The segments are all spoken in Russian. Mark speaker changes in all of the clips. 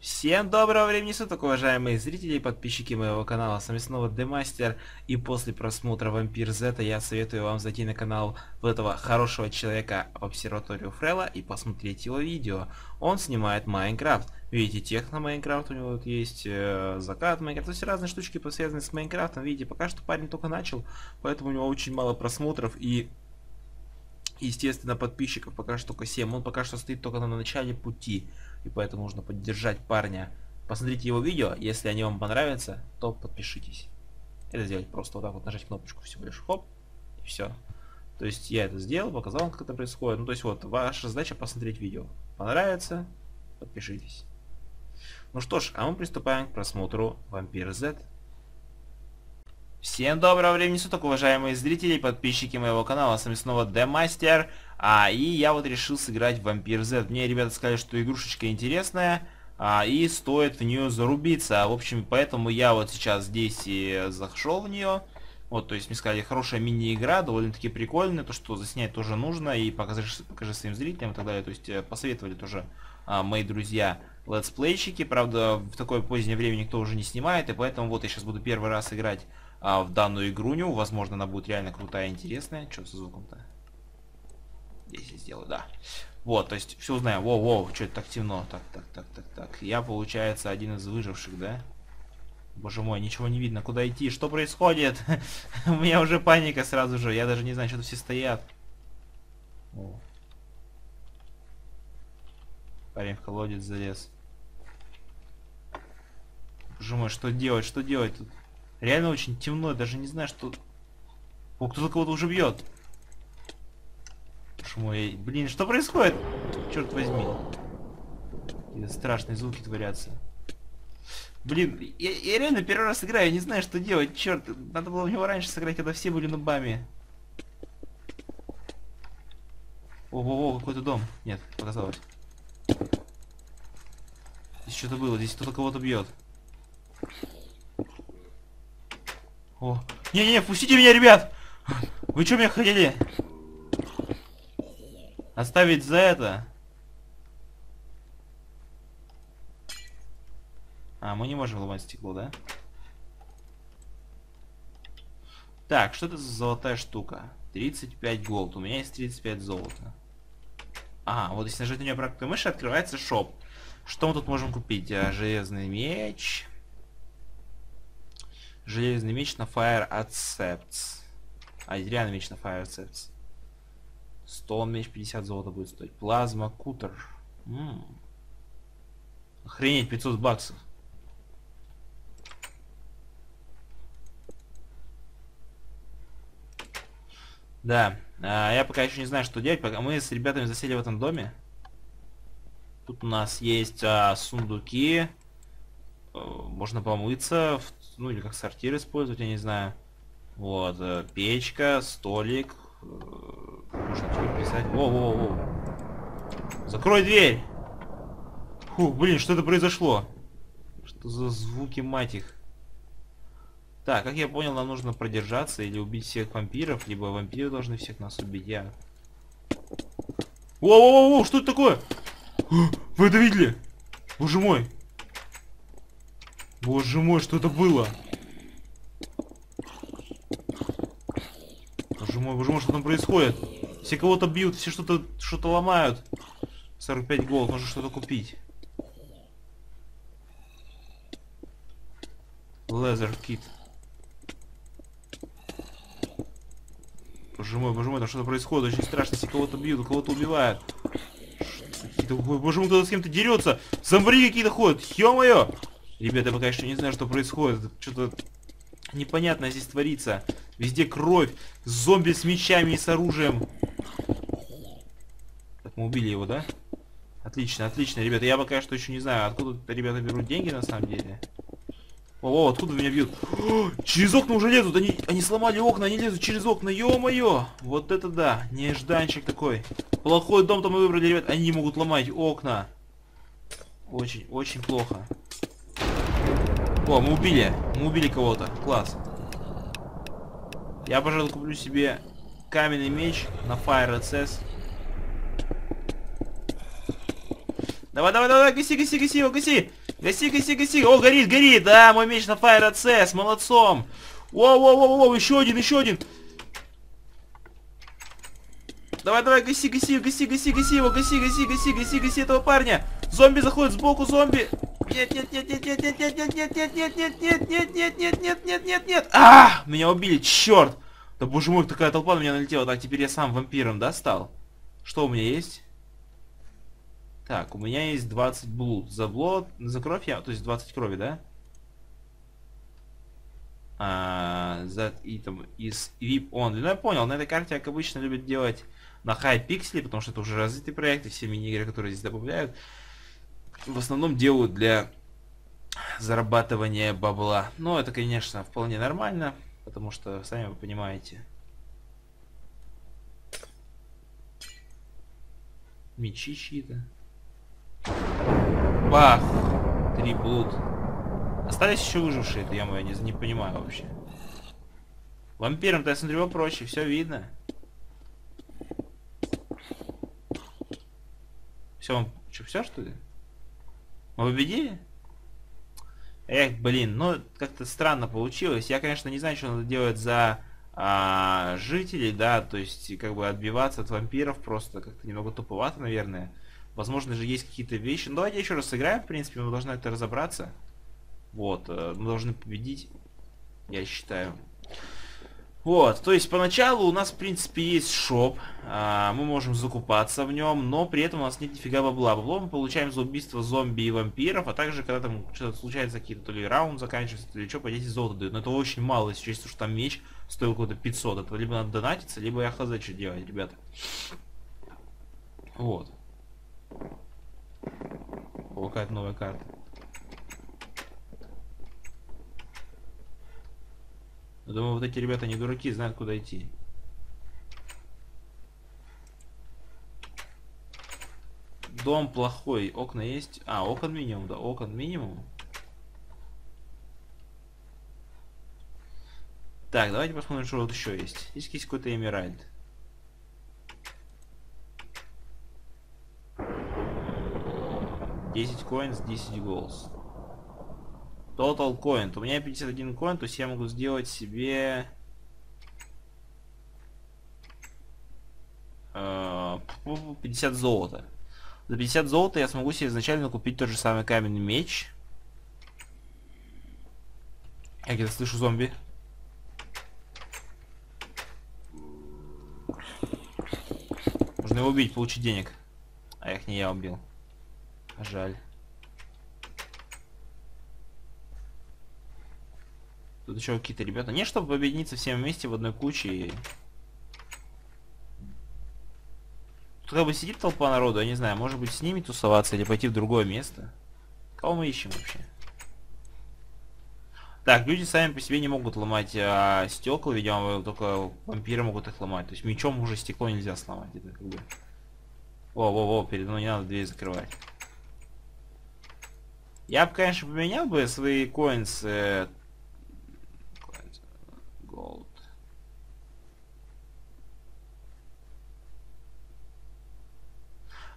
Speaker 1: Всем доброго времени суток, уважаемые зрители и подписчики моего канала. С вами снова Демастер. И после просмотра Вампир Зета я советую вам зайти на канал вот этого хорошего человека в обсерваторию Фрела и посмотреть его видео. Он снимает Minecraft. Видите, техно Minecraft у него тут есть, э, закат Minecraft, то есть разные штучки связанные с Майнкрафтом. Видите, пока что парень только начал, поэтому у него очень мало просмотров и естественно подписчиков пока что только 7. Он пока что стоит только на начале пути и поэтому нужно поддержать парня. Посмотрите его видео, если они вам понравятся, то подпишитесь. Это сделать просто вот так вот нажать кнопочку всего лишь хоп, и все. То есть я это сделал, показал вам, как это происходит. Ну то есть вот, ваша задача посмотреть видео. Понравится, подпишитесь. Ну что ж, а мы приступаем к просмотру Vampire Z. Всем доброго времени суток, уважаемые зрители и подписчики моего канала. С вами снова Демастер. А, и я вот решил сыграть в Vampire Z. Мне ребята сказали, что игрушечка интересная. А, и стоит в нее зарубиться. В общем, поэтому я вот сейчас здесь и зашел в нее. Вот, то есть мне сказали, хорошая мини-игра, довольно-таки прикольная, то, что заснять тоже нужно, и покажи, покажи своим зрителям и так далее. То есть э, посоветовали тоже а, мои друзья летсплейщики. Правда, в такое позднее время никто уже не снимает, и поэтому вот я сейчас буду первый раз играть а, в данную игруню. Возможно, она будет реально крутая и интересная. Что со звуком-то? Здесь я сделаю, да. Вот, то есть все узнаем. Воу, воу, что это так темно? Так, так, так, так, так. Я, получается, один из выживших, да? Боже мой, ничего не видно. Куда идти? Что происходит? У меня уже паника сразу же. Я даже не знаю, что тут все стоят. О. Парень в колодец залез. Боже мой, что делать? Что делать тут? Реально очень темно, даже не знаю, что... О, кто-то кого-то уже бьет. Мой, блин, что происходит? Черт возьми. Страшные звуки творятся. Блин, я, я реально первый раз играю, я не знаю, что делать. Черт, надо было в него раньше сыграть, когда все были нубами. Ого-го, какой-то дом. Нет, показалось. Здесь что-то было, здесь кто-то кого-то бьет. О. Не-не-не, пустите меня, ребят! Вы что меня хотели? Оставить за это? А, мы не можем ломать стекло, да? Так, что это за золотая штука? 35 голд. У меня есть 35 золота. А, вот если нажать на нее правой мыши, открывается шоп. Что мы тут можем купить? А, железный меч. Железный меч на Fire Accepts. А, реально меч на Fire Accepts. Стон меч 50 золота будет стоить. Плазма кутер. -м. Охренеть, 500 баксов. Да, а, я пока еще не знаю, что делать. Пока мы с ребятами засели в этом доме. Тут у нас есть а, сундуки. Э, можно помыться. Ну или как сортир использовать, я не знаю. Вот, э, печка, столик. Э, можно что писать. Воу-воу-воу. Закрой дверь! Фух, блин, что это произошло? Что за звуки, мать их? Так, как я понял, нам нужно продержаться или убить всех вампиров, либо вампиры должны всех нас убить. Я... Воу-воу-воу, что это такое? Вы это видели? Боже мой! Боже мой, что это было? Боже мой, боже мой, что там происходит? Все кого-то бьют, все что-то что-то ломают. 45 голд, нужно что-то купить. Лезер кит. Боже мой, боже мой, там что-то происходит, очень страшно, все кого-то бьют, кого-то убивают. Боже мой, кто-то с кем-то дерется. Зомбари какие-то ходят, ё-моё! Ребята, пока еще не знаю, что происходит. Что-то непонятно здесь творится. Везде кровь. Зомби с мечами и с оружием. Так, мы убили его, да? Отлично, отлично, ребята. Я пока что еще не знаю, откуда ребята берут деньги на самом деле. О, о откуда меня бьют? О, через окна уже лезут. Они, они сломали окна, они лезут через окна. Ё-моё! Вот это да. Нежданчик такой. Плохой дом-то мы выбрали, ребят. Они могут ломать окна. Очень, очень плохо. О, мы убили. Мы убили кого-то. Класс. Я, пожалуй, куплю себе каменный меч на Fire SS. Давай, давай, давай, гаси, гаси, гаси его, гаси. Гаси, гаси, гаси. О, горит, горит. Да, мой меч на Fire с молодцом. Воу, воу, воу, воу, еще один, еще один. Давай, давай, гаси, гаси, гаси, гаси, гаси его, гаси, гаси, гаси, гаси, гаси этого парня. Зомби заходит сбоку, зомби. Нет, нет, нет, нет, нет, нет, нет, нет, нет, нет, нет, нет, нет, нет, нет, нет, нет, нет, нет. А, меня убили, черт. Да боже мой, такая толпа на меня налетела. Так, теперь я сам вампиром, да, стал? Что у меня есть? Так, у меня есть 20 блуд. За блуд, за кровь я, то есть 20 крови, да? А, за и там из VIP only. Ну я понял, на этой карте, как обычно, любят делать на high пикселе, потому что это уже развитый проект, и все мини-игры, которые здесь добавляют, в основном делают для зарабатывания бабла. Но это, конечно, вполне нормально, потому что, сами вы понимаете, мечи чьи-то. Бах! Три блуд. Остались еще выжившие, это я мою не, не понимаю вообще. Вампирам-то я смотрю проще, все видно. Все, все что ли? Мы победили? Эх, блин, ну как-то странно получилось. Я, конечно, не знаю, что надо делать за а, жителей, да, то есть как бы отбиваться от вампиров просто как-то немного туповато, наверное. Возможно же есть какие-то вещи. Ну давайте еще раз сыграем, в принципе, мы должны это разобраться. Вот, э, мы должны победить, я считаю. Вот, то есть поначалу у нас, в принципе, есть шоп, а, мы можем закупаться в нем, но при этом у нас нет нифига бабла. Бабло мы получаем за убийство зомби и вампиров, а также, когда там что-то случается, какие-то то ли раунд заканчивается, то ли что, по 10 золота дают. Но это очень мало, если учесть, что там меч стоил какой-то 500. Это либо надо донатиться, либо я хз что делать, ребята. Вот. О, какая-то новая карта. Думаю, вот эти ребята не дураки, знают, куда идти. Дом плохой, окна есть? А, окон минимум, да, окон минимум. Так, давайте посмотрим, что вот еще есть. Здесь есть какой-то эмеральд. Десять коинс, 10 голос. Total coin. У меня 51 коин, то есть я могу сделать себе... Э, 50 золота. За 50 золота я смогу себе изначально купить тот же самый каменный меч. Я где-то слышу зомби. Нужно его убить, получить денег. А их не я убил. Жаль. Тут еще какие-то ребята. Не, чтобы объединиться всем вместе в одной куче. И... Тут как бы сидит толпа народу, я не знаю, может быть с ними тусоваться или пойти в другое место. Кого мы ищем вообще? Так, люди сами по себе не могут ломать а, стекла, видимо, только вампиры могут их ломать. То есть мечом уже стекло нельзя сломать. Это как бы... Во, во, во, передо мной не надо дверь закрывать. Я бы, конечно, поменял бы свои коинсы э,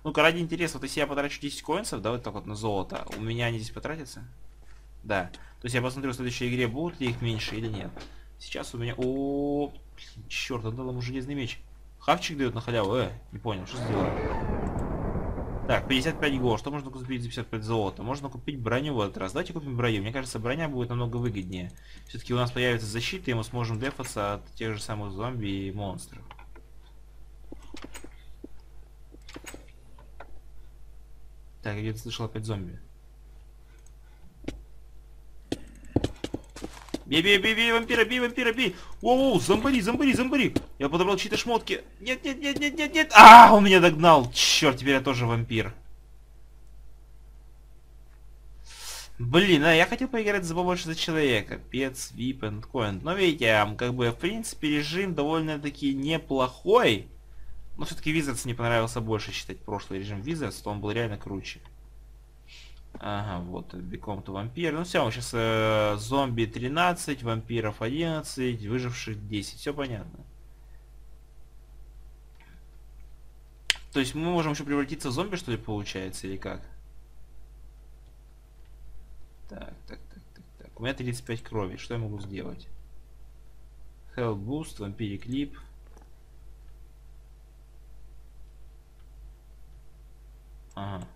Speaker 1: Ну-ка, ради интереса, вот если я потрачу 10 коинсов, да, вот так вот на золото, у меня они здесь потратятся? Да. То есть я посмотрю в следующей игре, будут ли их меньше или нет. Сейчас у меня... О, черт, он дал ему железный меч. Хавчик дает на халяву, э, не понял, что сделал? Так, 55 гол. Что можно купить за 55 золота? Можно купить броню в этот раз. Давайте купим броню. Мне кажется, броня будет намного выгоднее. Все-таки у нас появится защита, и мы сможем дефаться от тех же самых зомби и монстров. Так, я где-то слышал опять зомби. Бей, бей, бей, бей, вампира, бей, вампира, бей. Воу, зомбари, зомбари, зомбари. Я подобрал чьи-то шмотки. Нет, нет, нет, нет, нет, нет. А, он меня догнал. Черт, теперь я тоже вампир. Блин, а я хотел поиграть за побольше за человека. Пец, вип, эндкоин. Но видите, как бы, в принципе, режим довольно-таки неплохой. Но все-таки Wizards не понравился больше считать прошлый режим Wizards, то он был реально круче. Ага, вот, Become to Vampire. Ну все, сейчас э, зомби 13, вампиров 11, выживших 10. Все понятно. То есть мы можем еще превратиться в зомби, что ли, получается, или как? Так, так, так, так, так. У меня 35 крови. Что я могу сделать? Health Boost, Vampiric Leap. Ага.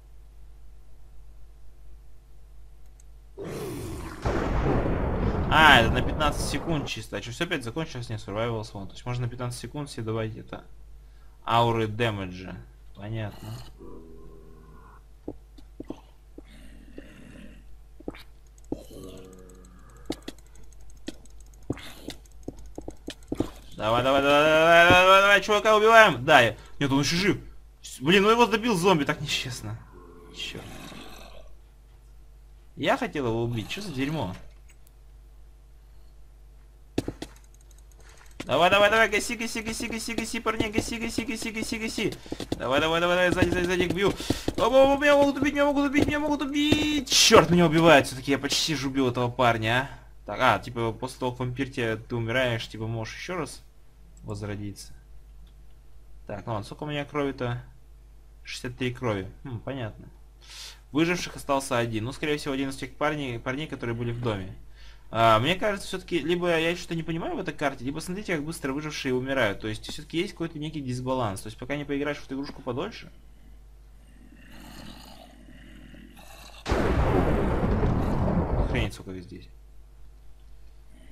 Speaker 1: А, это на 15 секунд чисто. А что, все опять закончилось? Нет, survival slot. То есть можно на 15 секунд себе давать это ауры дэмэджа. Понятно. Давай, давай, давай, давай, давай, давай, чувака убиваем. Да, я... нет, он еще жив. Блин, ну его добил зомби, так нечестно. Черт. Я хотел его убить, что за дерьмо? Давай, давай, давай, гаси, гаси, гаси, гаси, гаси, парни, гаси, гаси, гаси, гаси, гаси. Давай, давай, давай, давай, сзади, сзади, сзади, бью. Оба, меня могут убить, меня могут убить, меня могут убить. Черт, меня убивают. Все-таки я почти же убил этого парня, а. Так, а, типа, после того, как вампир тебе, ты умираешь, типа, можешь еще раз возродиться. Так, ну ладно, сколько у меня крови-то? 63 крови. Хм, понятно. Выживших остался один. Ну, скорее всего, один из тех парней, парней которые были в доме. А, мне кажется, все-таки, либо я что-то не понимаю в этой карте, либо смотрите, как быстро выжившие умирают. То есть, все-таки есть какой-то некий дисбаланс. То есть, пока не поиграешь в эту игрушку подольше. Охренеть, сколько здесь.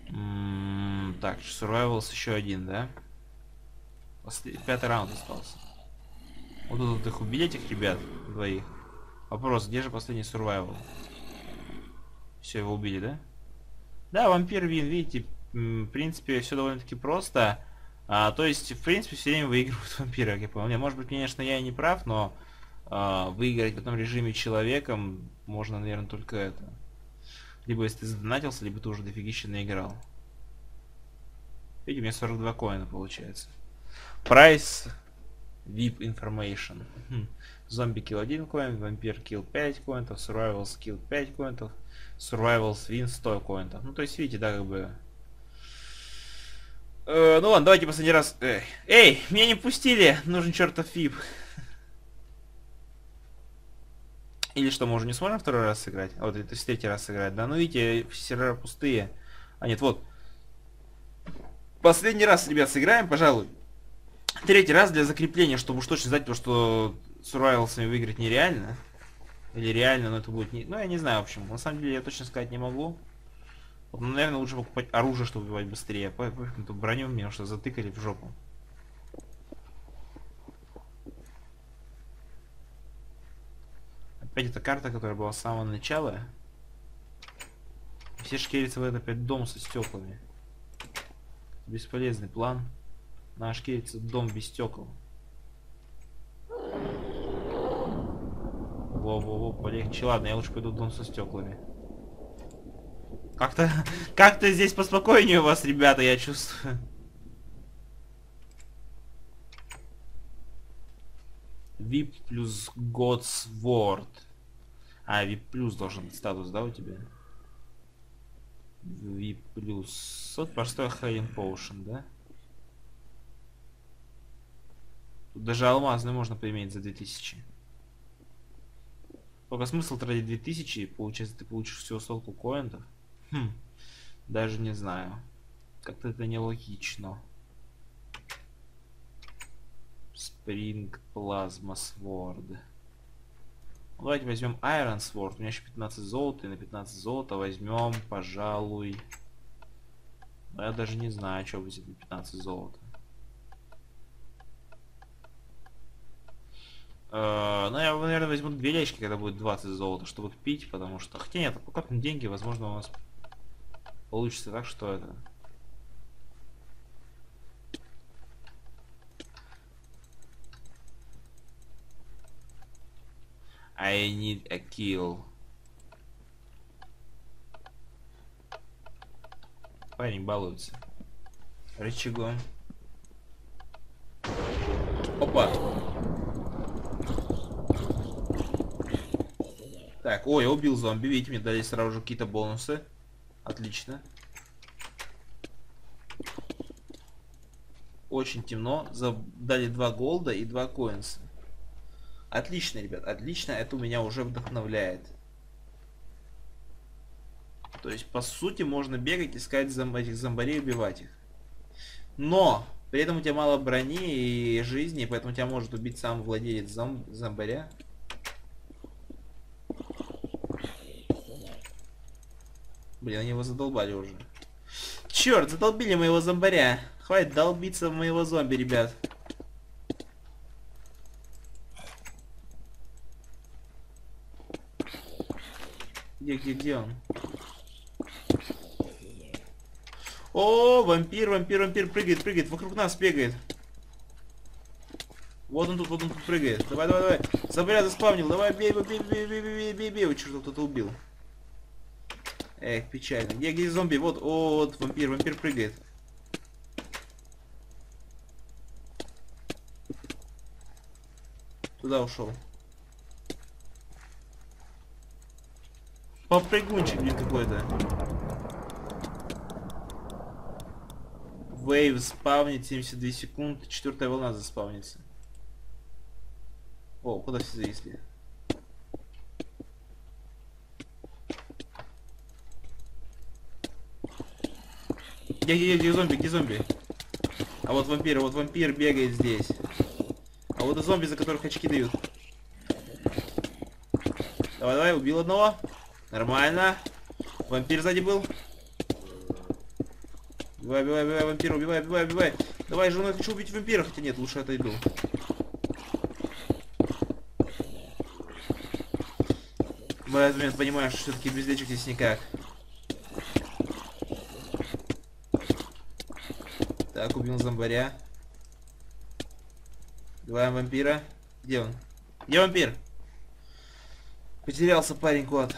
Speaker 1: М -м так, survivals еще один, да? Пятый раунд остался. Вот тут их убили, этих ребят, двоих. Вопрос, где же последний survival? Все, его убили, да? Да, вампир вин, видите, в принципе, все довольно-таки просто. А, то есть, в принципе, все время выигрывают вампиры, как я понял. Не, может быть, конечно, я и не прав, но а, выиграть в этом режиме человеком можно, наверное, только это. Либо если ты задонатился, либо ты уже дофигища наиграл. Видите, у меня 42 коина получается. Прайс VIP Information. Зомби kill 1 коин, вампир kill 5 коинтов, survival skill 5 коинтов, survival win 100 коинтов. Ну, то есть, видите, да, как бы... Э, ну ладно, давайте последний раз... Эй, эй, меня не пустили! Нужен чертов VIP. Или что, мы уже не сможем второй раз сыграть? А вот это третий раз сыграть, да? Ну, видите, сервера пустые. А нет, вот. Последний раз, ребят, сыграем, пожалуй. Третий раз для закрепления, чтобы уж точно знать, то, что сурвайвалсами выиграть нереально. Или реально, но это будет не... Ну, я не знаю, в общем. На самом деле, я точно сказать не могу. Вот, ну, наверное, лучше покупать оружие, чтобы убивать быстрее. Поэтому эту броню мне что затыкали в жопу. Опять эта карта, которая была с самого начала. Все шкерятся в этот опять дом со стеклами. Бесполезный план. Наш кейтс дом без стекол. Во-во-во, полегче. Ладно, я лучше пойду в дом со стеклами. Как-то как-то здесь поспокойнее у вас, ребята, я чувствую. VIP плюс God's Word. А, VIP плюс должен быть статус, да, у тебя? VIP плюс. Вот простой Hiding Potion, да? Тут даже алмазный можно поиметь за 2000. Только смысл тратить 2000, и получается ты получишь всего столько коинтов? Хм, даже не знаю. Как-то это нелогично. Plasma Sword. Ну, давайте возьмем Iron Sword. У меня еще 15 золота, и на 15 золота возьмем, пожалуй... я даже не знаю, что взять на 15 золота. Ну, я, наверное, возьму две лечки, когда будет 20 золота, чтобы пить, потому что... Хотя нет, покупим деньги, возможно, у нас получится так, что это... I need a kill. Парень балуется. Рычагом. Опа! Так, ой, я убил зомби. Видите, мне дали сразу же какие-то бонусы. Отлично. Очень темно. Дали 2 голда и 2 коинса. Отлично, ребят, отлично. Это у меня уже вдохновляет. То есть, по сути, можно бегать, искать зом этих зомбарей, убивать их. Но, при этом у тебя мало брони и жизни, поэтому тебя может убить сам владелец зом зомбаря. Блин, они его задолбали уже. Черт, задолбили моего зомбаря. Хватит долбиться в моего зомби, ребят. Где, где, где он? О, вампир, вампир, вампир прыгает, прыгает, вокруг нас бегает. Вот он тут, вот он тут прыгает. Давай, давай, давай. Забря заспавнил. Давай, бей, бей, бей, бей, бей, бей, бей, бей. Вот что кто-то убил. Эх, печально. Где, где зомби? Вот, вот вампир, вампир прыгает. Туда ушел. Попрыгунчик, блин, какой-то. Вейв спавнит 72 секунд. Четвертая волна заспавнится. О, куда все зависли? Где, где, где зомби, где зомби? А вот вампир, вот вампир бегает здесь. А вот и зомби, за которых очки дают. Давай, давай, убил одного. Нормально. Вампир сзади был. Убивай, убивай, убивай вампира, убивай, убивай, убивай. Давай, жену, я хочу убить вампира, хотя нет, лучше отойду. Понимаю, что все-таки без лечек здесь никак. Так, убил зомбаря. Два вампира. Где он? Где вампир? Потерялся парень кот.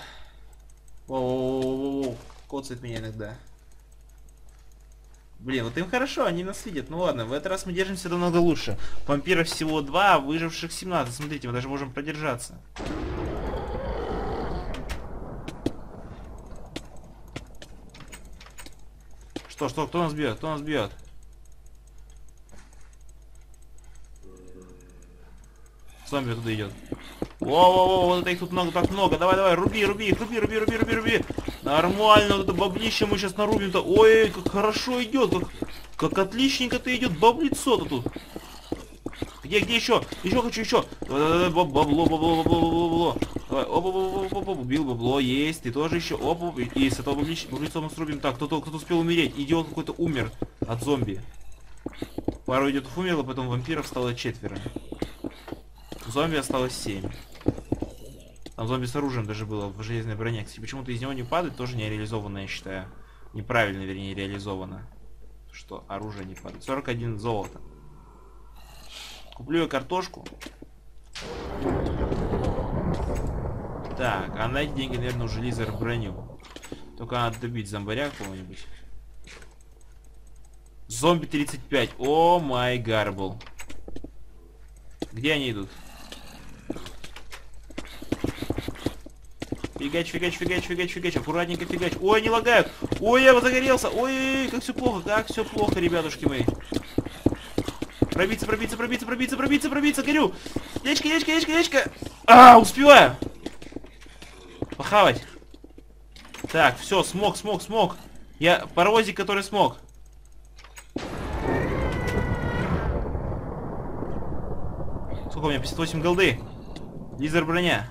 Speaker 1: Воу-воу-воу-воу. Коцает меня иногда. Блин, вот им хорошо, они нас видят. Ну ладно, в этот раз мы держимся намного лучше. Вампиров всего два, выживших 17. Смотрите, мы даже можем продержаться. Что, что, кто нас бьет? Кто нас бьет? Зомби туда идет. Во-во-во, вот их тут много, так много. Давай, давай, руби, руби руби, руби, руби, руби, руби. Нормально, вот это баблище мы сейчас нарубим-то. Ой, как хорошо идет, как, как отличненько-то идет баблицо-то тут. Где, где еще? Еще хочу, еще. Давай, давай, бабло, бабло, бабло, бабло, бабло. Давай, оп, оп, оп, оп, оп, убил бабло, есть. Ты тоже еще, оп, оп, и с этого баблища, баблицо мы срубим. Так, кто-то кто успел умереть. Идиот какой-то умер от зомби. Пару идиотов умерло, потом вампиров стало четверо. Зомби осталось 7. Там зомби с оружием даже было в железной броне. Кстати, почему-то из него не падает, тоже не реализовано, я считаю. Неправильно, вернее, реализовано. Что оружие не падает. 41 золота. Куплю я картошку. Так, а на эти деньги, наверное, уже лизер броню. Только надо добить зомбаря какого-нибудь. Зомби 35. Oh my garble. Где они идут? Фигач, фигач, фигач, фигач, фигач. Аккуратненько фигач. Ой, не лагают. Ой, я загорелся. Ой, как все плохо. Как все плохо, ребятушки мои. Пробиться, пробиться, пробиться, пробиться, пробиться, пробиться. Горю. Яичко, яичко, яичко, яичко. А, успеваю. Похавать. Так, все, смог, смог, смог. Я паровозик, который смог. Сколько у меня? 58 голды. Лизер броня.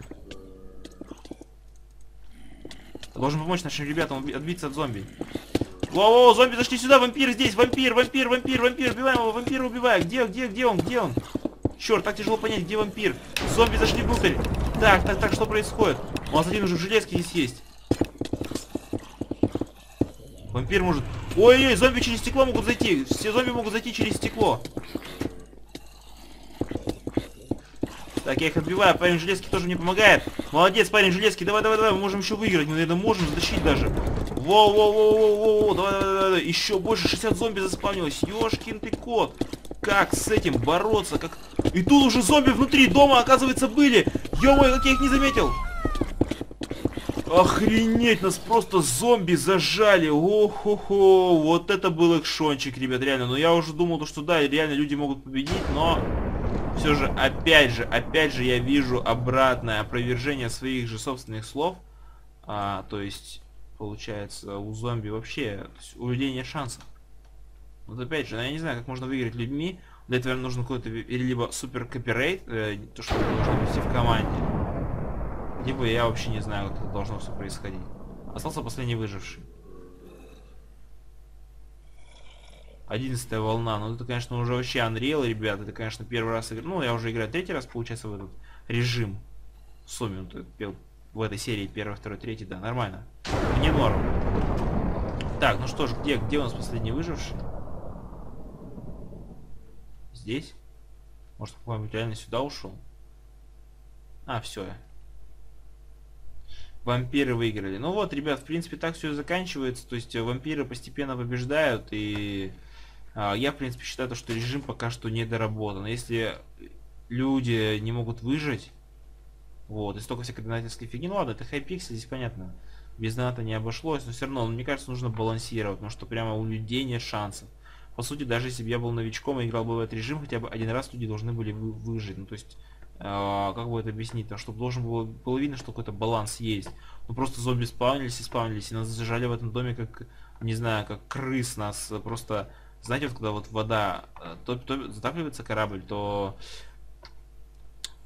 Speaker 1: Должен помочь нашим ребятам отбиться от зомби. Воу, зомби зашли сюда, вампир здесь, вампир, вампир, вампир, вампир, убиваем его, вампира убиваем. Где, где, где он, где он? Черт, так тяжело понять, где вампир. Зомби зашли внутрь. Так, так, так, что происходит? У нас один уже в железке здесь есть. Вампир может... Ой-ой, зомби через стекло могут зайти. Все зомби могут зайти через стекло. Так, я их отбиваю. Парень железки тоже мне помогает. Молодец, парень железки. Давай, давай, давай. Мы можем еще выиграть. Мы, наверное, можем затащить даже. Воу-воу-воу-воу-воу. Давай, давай, давай. Еще больше 60 зомби заспавнилось. Ёшкин ты кот. Как с этим бороться? Как... И тут уже зомби внутри дома, оказывается, были. ё как я их не заметил. Охренеть, нас просто зомби зажали. О-хо-хо. Вот это был экшончик, ребят, реально. Но я уже думал, что да, реально люди могут победить, но все же, опять же, опять же, я вижу обратное опровержение своих же собственных слов. А, то есть, получается, у зомби вообще, у людей нет шансов. Вот опять же, я не знаю, как можно выиграть людьми. Для этого нужно какой-то либо супер копирейт, э, то, что должно быть в команде, либо я вообще не знаю, как это должно все происходить. Остался последний выживший. Одиннадцатая волна. Ну это, конечно, уже вообще Unreal, ребят. Это, конечно, первый раз играю. Ну, я уже играю третий раз, получается, в этот режим. В сумме, ну, в этой серии первый, второй, третий, да, нормально. Мне норм. Так, ну что ж, где, где у нас последний выживший? Здесь? Может, какой-нибудь реально сюда ушел? А, все. Вампиры выиграли. Ну вот, ребят, в принципе, так все заканчивается. То есть вампиры постепенно побеждают. И я, в принципе, считаю, то, что режим пока что недоработан. Если люди не могут выжить, вот, и столько всякой донательской фигни, ну ладно, это хайпиксель, здесь понятно. Без доната не обошлось, но все равно, мне кажется, нужно балансировать, потому что прямо у людей нет шансов. По сути, даже если бы я был новичком и играл бы в этот режим, хотя бы один раз люди должны были вы, выжить. Ну, то есть, э, как бы это объяснить, там, чтобы должен было, было видно, что какой-то баланс есть. Ну, просто зомби спавнились и спавнились, и нас зажали в этом доме, как, не знаю, как крыс нас просто... Знаете, вот когда вот вода, э, то, то затапливается корабль, то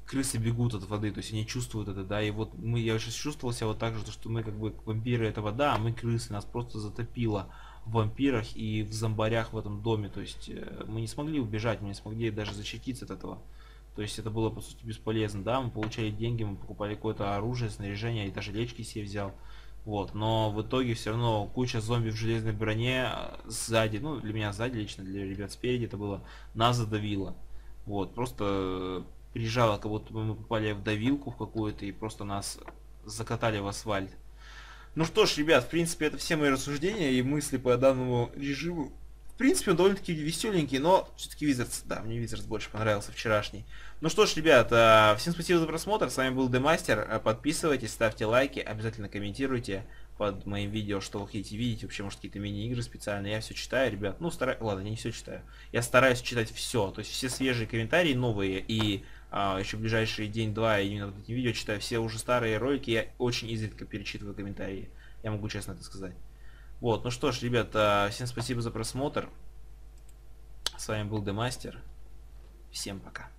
Speaker 1: крысы бегут от воды, то есть они чувствуют это, да, и вот мы, я сейчас чувствовал себя вот так же, что мы как бы вампиры это вода, а мы крысы, нас просто затопило в вампирах и в зомбарях в этом доме, то есть э, мы не смогли убежать, мы не смогли даже защититься от этого. То есть это было по сути бесполезно, да, мы получали деньги, мы покупали какое-то оружие, снаряжение, и даже лечки себе взял. Вот, но в итоге все равно куча зомби в железной броне э, сзади, ну для меня сзади лично, для ребят спереди это было, нас задавило. Вот, просто прижало, как будто мы попали в давилку в какую-то и просто нас закатали в асфальт. Ну что ж, ребят, в принципе, это все мои рассуждения и мысли по данному режиму. Принципе, он довольно-таки веселенький, но все-таки Визардс, да, мне Визардс больше понравился вчерашний. Ну что ж, ребят, э, всем спасибо за просмотр, с вами был Демастер, э, подписывайтесь, ставьте лайки, обязательно комментируйте под моим видео, что вы хотите видеть, вообще, может, какие-то мини-игры специальные, я все читаю, ребят, ну, стараюсь, ладно, я не все читаю, я стараюсь читать все, то есть все свежие комментарии, новые и а, еще ближайший день-два именно вот эти видео читаю. Все уже старые ролики я очень изредка перечитываю комментарии. Я могу честно это сказать. Вот, ну что ж, ребята, всем спасибо за просмотр. С вами был Демастер. Всем пока.